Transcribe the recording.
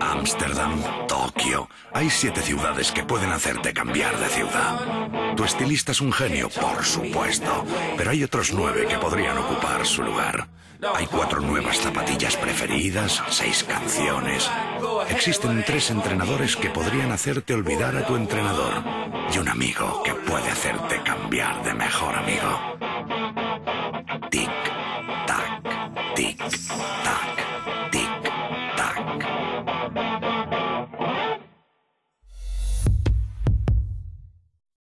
Ámsterdam, Tokio. Hay siete ciudades que pueden hacerte cambiar de ciudad. Tu estilista es un genio, por supuesto, pero hay otros nueve que podrían ocupar su lugar. Hay cuatro nuevas zapatillas preferidas, seis canciones. Existen tres entrenadores que podrían hacerte olvidar a tu entrenador y un amigo que puede hacerte cambiar de mejor amigo. Tic, tac, tic, tac.